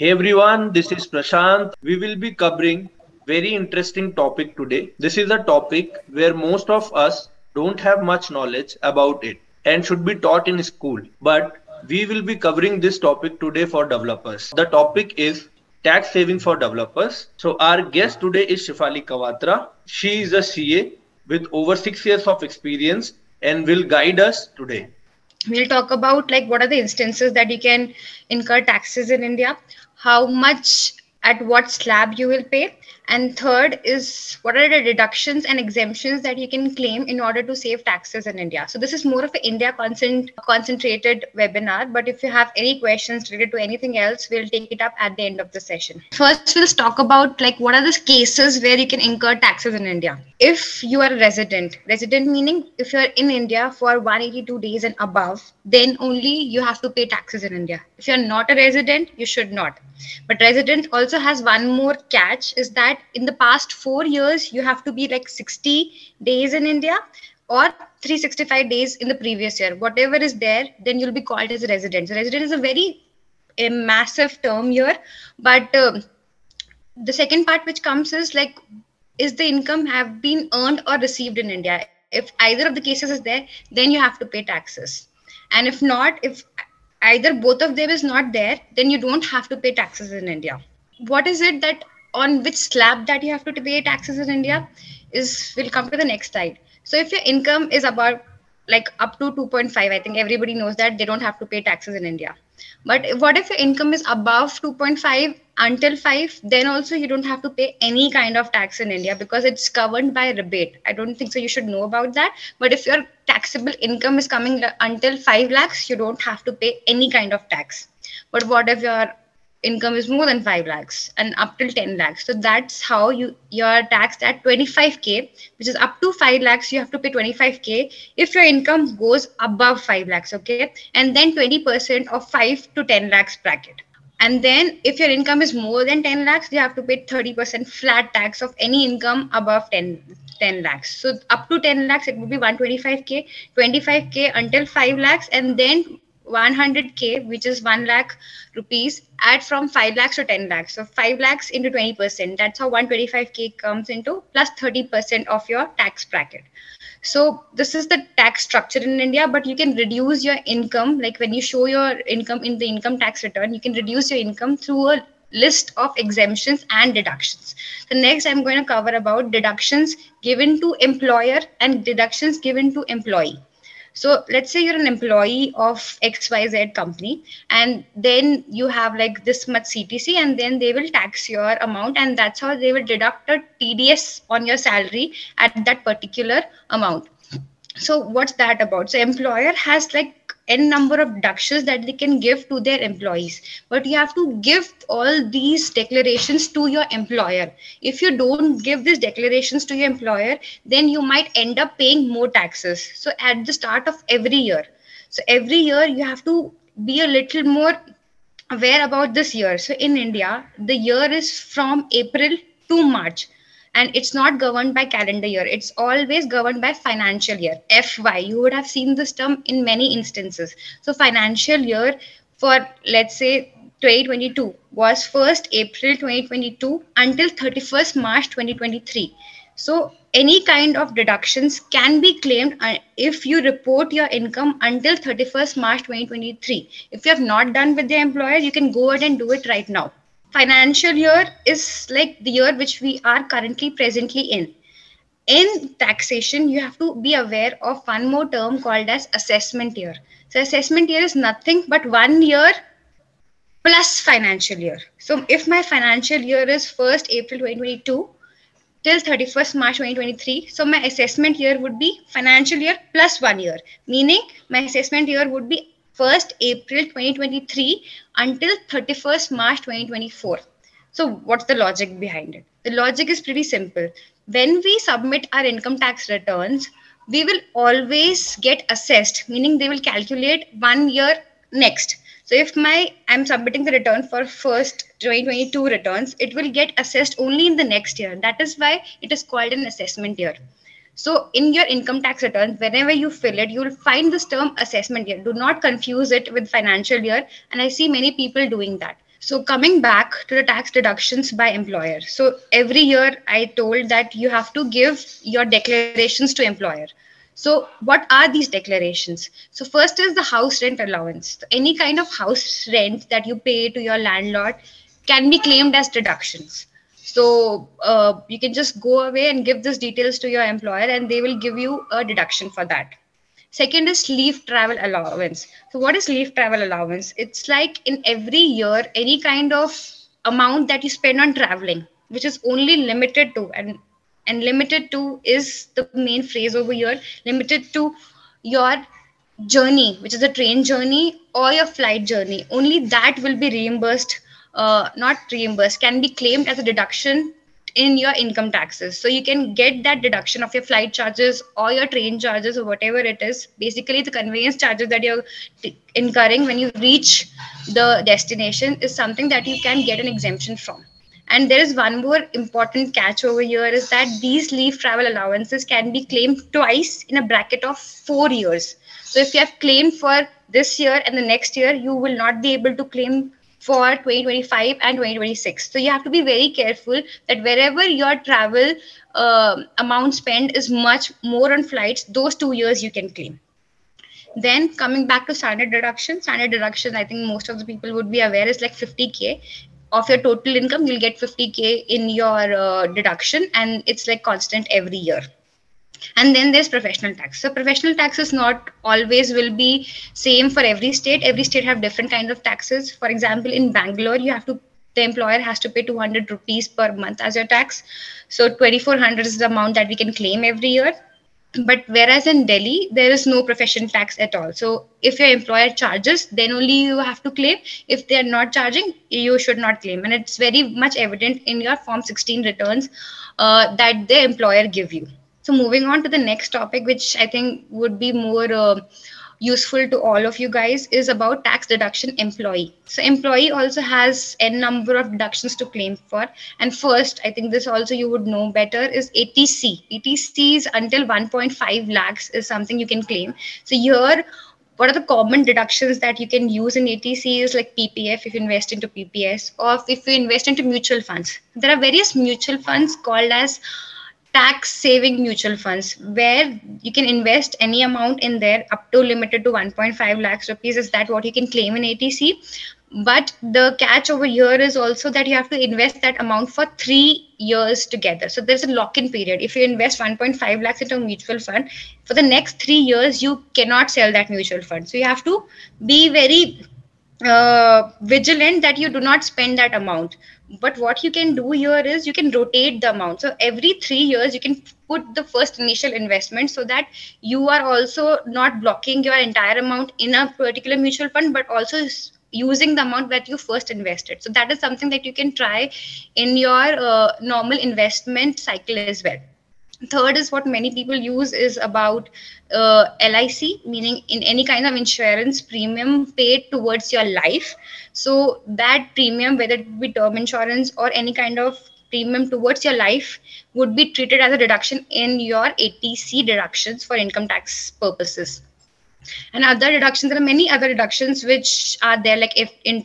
Hey everyone, this is Prashant. We will be covering very interesting topic today. This is a topic where most of us don't have much knowledge about it and should be taught in school. But we will be covering this topic today for developers. The topic is tax saving for developers. So our guest today is Shifali Kawatra. She is a CA with over six years of experience and will guide us today we'll talk about like what are the instances that you can incur taxes in india how much at what slab you will pay and third is what are the deductions and exemptions that you can claim in order to save taxes in india? So this is more of an india concent- concentrated webinar but if you have any questions related to anything else we'll take it up at the end of the session. First we'll talk about like what are the cases where you can incur taxes in india? If you are a resident resident meaning if you're in india for 182 days and above then only you have to pay taxes in india. If you're not a resident you should not. But resident also has one more catch is that in the past 4 years you have to be like 60 days in india or 365 days in the previous year whatever is there then you'll be called as a resident so resident is a very a massive term here but um, the second part which comes is like is the income have been earned or received in India? If either of the cases is there, then you have to pay taxes. And if not, if either both of them is not there, then you don't have to pay taxes in India. What is it that on which slab that you have to pay taxes in India is will come to the next slide. So if your income is about like up to 2.5, I think everybody knows that they don't have to pay taxes in India. But what if your income is above 2.5 until 5 then also you don't have to pay any kind of tax in india because it's covered by rebate i don't think so you should know about that but if your taxable income is coming until 5 lakhs you don't have to pay any kind of tax but what if your income is more than 5 lakhs and up till 10 lakhs. So that's how you you're taxed at 25k which is up to 5 lakhs you have to pay 25k if your income goes above 5 lakhs okay? And then 20% of 5 to 10 lakhs bracket. And then if your income is more than 10 lakhs you have to pay 30% flat tax of any income above 10 10 lakhs. So up to 10 lakhs it would be 125k 25k until 5 lakhs and then 100k which is 1 lakh rupees add from 5 lakhs to 10 lakhs. So 5 lakhs into 20% that's how 125k comes into plus 30% of your tax bracket. So this is the tax structure in india but you can reduce your income. Like when you show your income in the income tax return you can reduce your income through a list of exemptions and deductions. The next i'm going to cover about deductions given to employer and deductions given to employee so let's say you're an employee of xyz company and then you have like this much ctc and then they will tax your amount and that's how they will deduct a tds on your salary at that particular amount. So what's that about? So employer has like n number of deductions that they can give to their employees. But you have to give all these declarations to your employer. If you don't give these declarations to your employer then you might end up paying more taxes. So at the start of every year. So every year you have to be a little more aware about this year. So in india the year is from april to march and it's not governed by calendar year. It's always governed by financial year. Fy you would have seen this term in many instances. So financial year for let's say 2022 was 1st april 2022 until 31st march 2023 so any kind of deductions can be claimed uh, if you report your income until 31st march 2023 if you have not done with the employer you can go ahead and do it right now financial year is like the year which we are currently presently in. In taxation you have to be aware of one more term called as assessment year. So assessment year is nothing but one year plus financial year. So if my financial year is 1st april 2022 till 31st march 2023 so my assessment year would be financial year plus one year. Meaning my assessment year would be 1st April 2023 until 31st March 2024. So, what's the logic behind it? The logic is pretty simple. When we submit our income tax returns, we will always get assessed, meaning they will calculate one year next. So if my I'm submitting the return for first 2022 returns, it will get assessed only in the next year. That is why it is called an assessment year. So in your income tax return, whenever you fill it, you'll find this term assessment year. Do not confuse it with financial year. And I see many people doing that. So coming back to the tax deductions by employer. So every year I told that you have to give your declarations to employer. So what are these declarations? So first is the house rent allowance. So any kind of house rent that you pay to your landlord can be claimed as deductions. So uh, you can just go away and give these details to your employer and they will give you a deduction for that. Second is leave travel allowance. So, what is leave travel allowance? It's like in every year, any kind of amount that you spend on traveling, which is only limited to, and and limited to is the main phrase over here, limited to your journey, which is a train journey or your flight journey. Only that will be reimbursed, uh, not reimbursed, can be claimed as a deduction in your income taxes. So you can get that deduction of your flight charges or your train charges or whatever it is. Basically, the conveyance charges that you're incurring when you reach the destination is something that you can get an exemption from. And there is one more important catch over here is that these leave travel allowances can be claimed twice in a bracket of four years. So if you have claimed for this year and the next year, you will not be able to claim for 2025 and 2026 so you have to be very careful that wherever your travel uh, amount spent is much more on flights those two years you can claim. Then coming back to standard deduction standard deduction i think most of the people would be aware is like 50k of your total income you'll get 50k in your uh, deduction and it's like constant every year and then there's professional tax. So professional tax is not always will be same for every state. Every state have different kinds of taxes. For example in bangalore you have to the employer has to pay 200 rupees per month as your tax. So 2400 is the amount that we can claim every year. But whereas in delhi there is no profession tax at all. So if your employer charges then only you have to claim. If they are not charging you should not claim. And it's very much evident in your form 16 returns uh, that the employer give you so moving on to the next topic, which I think would be more uh, useful to all of you guys, is about tax deduction employee. So employee also has n number of deductions to claim for. And first, I think this also you would know better is 80C. 80Cs until 1.5 lakhs is something you can claim. So here what are the common deductions that you can use in 80Cs like PPF if you invest into PPF or if you invest into mutual funds. There are various mutual funds called as tax saving mutual funds where you can invest any amount in there up to limited to 1.5 lakhs rupees is that what you can claim in 80C but the catch over here is also that you have to invest that amount for three years together. So there's a lock-in period. If you invest 1.5 lakhs into a mutual fund for the next three years you cannot sell that mutual fund. So you have to be very uh, vigilant that you do not spend that amount but what you can do here is you can rotate the amount. So every three years you can put the first initial investment so that you are also not blocking your entire amount in a particular mutual fund but also using the amount that you first invested. So that is something that you can try in your uh, normal investment cycle as well third is what many people use is about uh, lic meaning in any kind of insurance premium paid towards your life. So that premium whether it be term insurance or any kind of premium towards your life would be treated as a deduction in your 80C deductions for income tax purposes. And other deductions there are many other deductions which are there like if in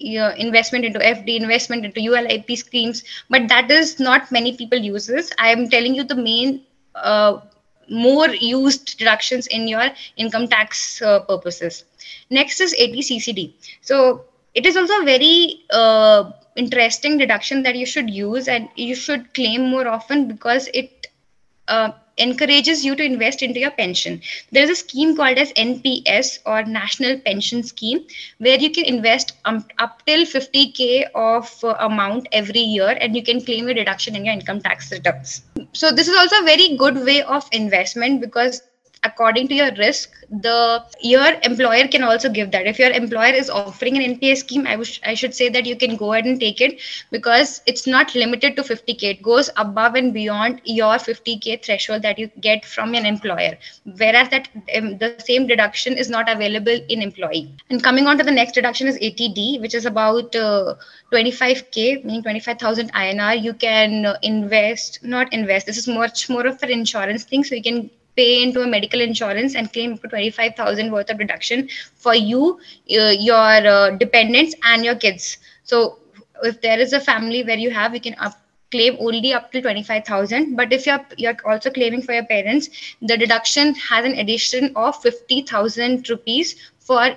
uh, investment into FD, investment into ULIP schemes, but that is not many people uses. I am telling you the main uh, more used deductions in your income tax uh, purposes. Next is 80CCD. So it is also a very uh, interesting deduction that you should use and you should claim more often because it uh, encourages you to invest into your pension. There is a scheme called as NPS or National Pension Scheme where you can invest um, up till 50k of uh, amount every year and you can claim a deduction in your income tax returns. So this is also a very good way of investment because according to your risk the your employer can also give that. If your employer is offering an nps scheme i wish i should say that you can go ahead and take it because it's not limited to 50k it goes above and beyond your 50k threshold that you get from an employer. Whereas that um, the same deduction is not available in employee. And coming on to the next deduction is 80D which is about uh, 25k meaning 25000 inr you can invest not invest this is much more of an insurance thing so you can pay into a medical insurance and claim up to 25000 worth of deduction for you uh, your uh, dependents and your kids So if there is a family where you have, you can up, claim only up to 25,000. But if you're you're also claiming for your parents, the deduction has an addition of 50,000 rupees for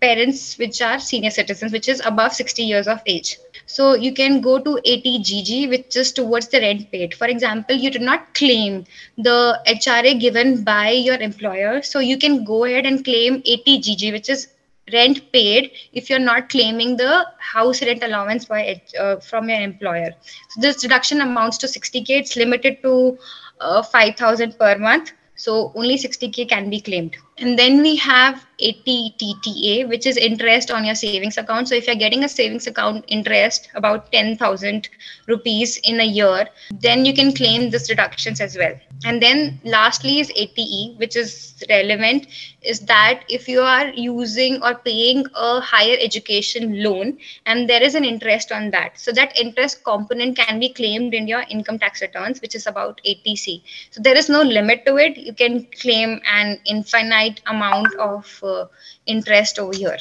parents which are senior citizens, which is above 60 years of age. So you can go to 80GG, which is towards the rent paid. For example, you did not claim the HRA given by your employer. So you can go ahead and claim 80GG, which is rent paid if you're not claiming the house rent allowance by, uh, from your employer. So this deduction amounts to 60K. It's limited to uh, 5,000 per month. So only 60K can be claimed. And then we have 80 TTA, which is interest on your savings account. So if you're getting a savings account interest about 10,000 rupees in a year, then you can claim this deductions as well. And then lastly is 80E, which is relevant, is that if you are using or paying a higher education loan and there is an interest on that, so that interest component can be claimed in your income tax returns, which is about 80C. So there is no limit to it. You can claim an infinite amount of uh, interest over here.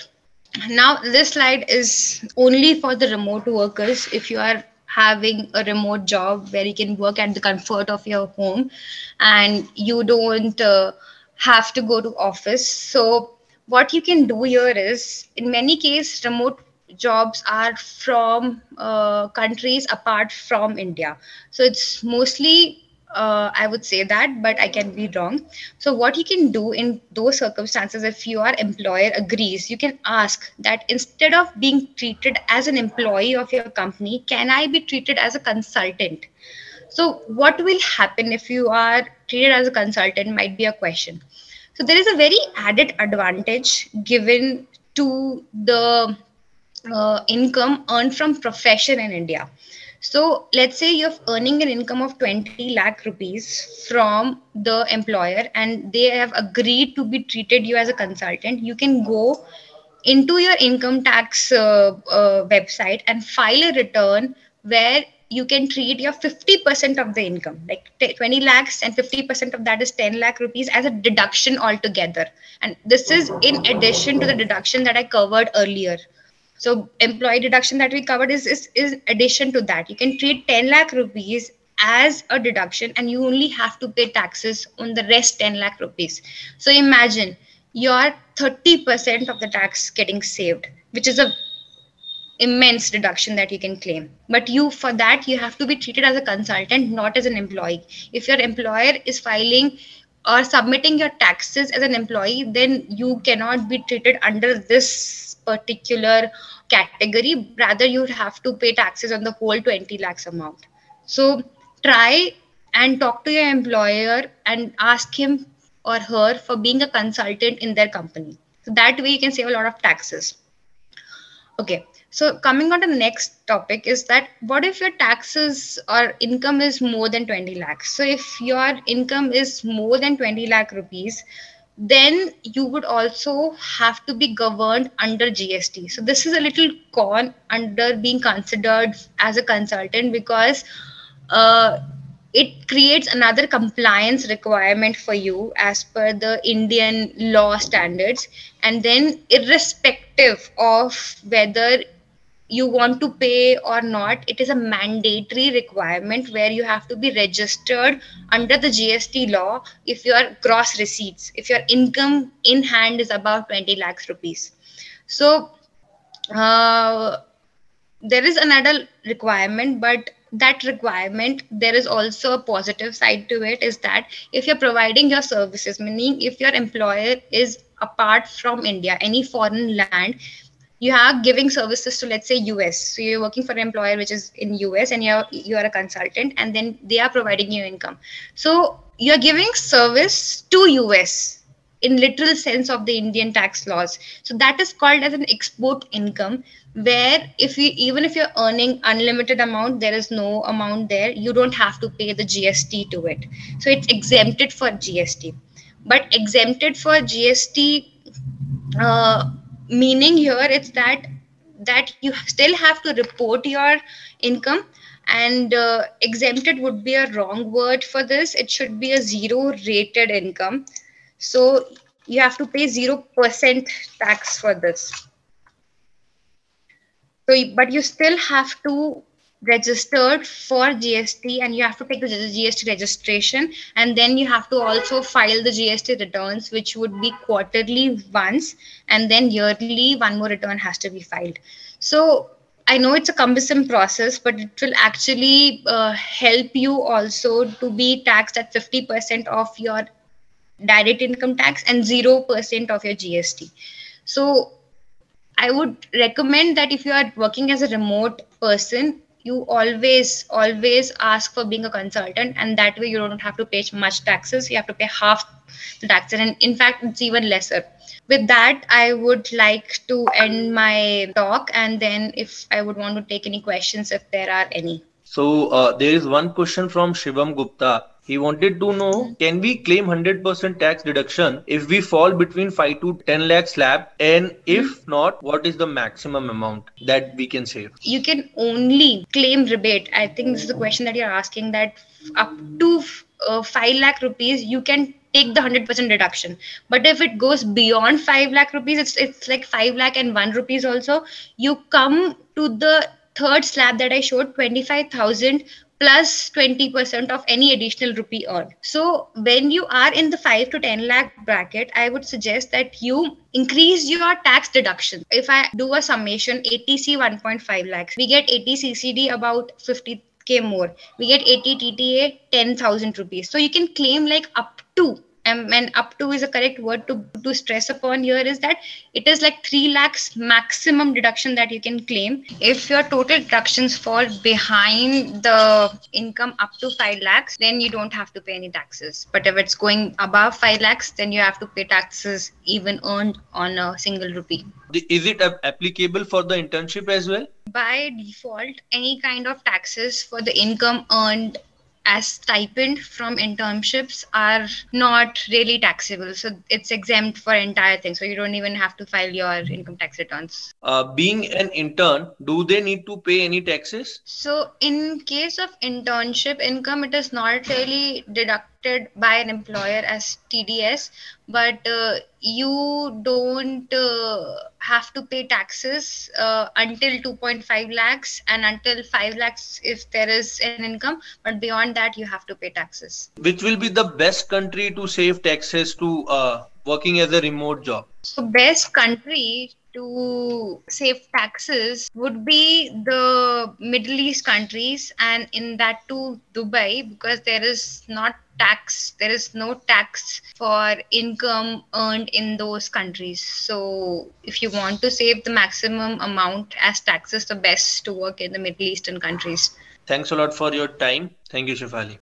Now, this slide is only for the remote workers. If you are having a remote job where you can work at the comfort of your home and you don't uh, have to go to office so what you can do here is in many cases remote jobs are from uh, countries apart from india so it's mostly uh, I would say that, but I can be wrong. So, what you can do in those circumstances, if your employer agrees, you can ask that instead of being treated as an employee of your company, can I be treated as a consultant? So, what will happen if you are treated as a consultant? Might be a question. So, there is a very added advantage given to the uh, income earned from profession in India so let's say you're earning an income of 20 lakh rupees from the employer and they have agreed to be treated you as a consultant. You can go into your income tax uh, uh, website and file a return where you can treat your 50% of the income like 20 lakhs and 50% of that is 10 lakh rupees as a deduction altogether and this is in addition to the deduction that i covered earlier so employee deduction that we covered is, is, is addition to that. You can treat 10 lakh rupees as a deduction and you only have to pay taxes on the rest 10 lakh rupees. So imagine you're 30% of the tax getting saved, which is a immense deduction that you can claim but you for that you have to be treated as a consultant not as an employee if your employer is filing or submitting your taxes as an employee then you cannot be treated under this particular category rather you have to pay taxes on the whole 20 lakhs amount. So try and talk to your employer and ask him or her for being a consultant in their company. So that way you can save a lot of taxes. Okay so coming on to the next topic is that what if your taxes or income is more than 20 lakhs? So if your income is more than 20 lakh rupees then you would also have to be governed under GST. So this is a little con under being considered as a consultant because uh, it creates another compliance requirement for you as per the Indian law standards. And then irrespective of whether you want to pay or not it is a mandatory requirement where you have to be registered under the gst law if your gross receipts if your income in hand is above 20 lakhs rupees. So uh, there is another requirement but that requirement there is also a positive side to it is that if you're providing your services meaning if your employer is apart from india any foreign land you are giving services to let's say us so you're working for an employer which is in us and you're you're a consultant and then they are providing you income. So you're giving service to us in literal sense of the indian tax laws. So that is called as an export income where if you even if you're earning unlimited amount there is no amount there you don't have to pay the gst to it. So it's exempted for gst but exempted for gst uh, meaning here it's that that you still have to report your income and uh, exempted would be a wrong word for this. It should be a zero rated income. So you have to pay 0% tax for this. So, but you still have to registered for GST and you have to take the GST registration and then you have to also file the GST returns which would be quarterly once and then yearly one more return has to be filed. So I know it's a cumbersome process, but it will actually uh, help you also to be taxed at 50% of your direct income tax and 0% of your GST. So I would recommend that if you are working as a remote person, you always always ask for being a consultant and that way you don't have to pay much taxes. You have to pay half the taxes and in fact it's even lesser. With that i would like to end my talk and then if i would want to take any questions if there are any so uh, there is one question from shivam gupta. He wanted to know can we claim 100% tax deduction if we fall between 5 to 10 lakh slab? And if not what is the maximum amount that we can save? You can only claim rebate. I think this is the question that you're asking that up to uh, 5 lakh rupees you can take the 100% deduction. But if it goes beyond 5 lakh rupees it's it's like 5 lakh and 1 rupees also you come to the third slab that i showed 25000 plus 20% of any additional rupee earned. So when you are in the 5 to 10 lakh bracket, I would suggest that you increase your tax deduction. If I do a summation 80C 1.5 lakhs, we get 80 CCD about 50 k more. We get 80 TTA 10,000 rupees. So you can claim like up to um, and up to is a correct word to, to stress upon here is that it is like 3 lakhs maximum deduction that you can claim. If your total deductions fall behind the income up to 5 lakhs then you don't have to pay any taxes. But if it's going above 5 lakhs then you have to pay taxes even earned on a single rupee. Is it applicable for the internship as well? By default any kind of taxes for the income earned as stipend from internships are not really taxable. So it's exempt for entire thing. So you don't even have to file your income tax returns. Uh, being an intern, do they need to pay any taxes? So in case of internship income, it is not really deducted by an employer as TDS, but uh, you don't uh, have to pay taxes uh, until 2.5 lakhs and until 5 lakhs if there is an income but beyond that you have to pay taxes. Which will be the best country to save taxes to uh, working as a remote job so best country to save taxes would be the middle east countries and in that too dubai because there is not tax there is no tax for income earned in those countries. So if you want to save the maximum amount as taxes the best to work in the middle eastern countries. Thanks a lot for your time. Thank you Shifali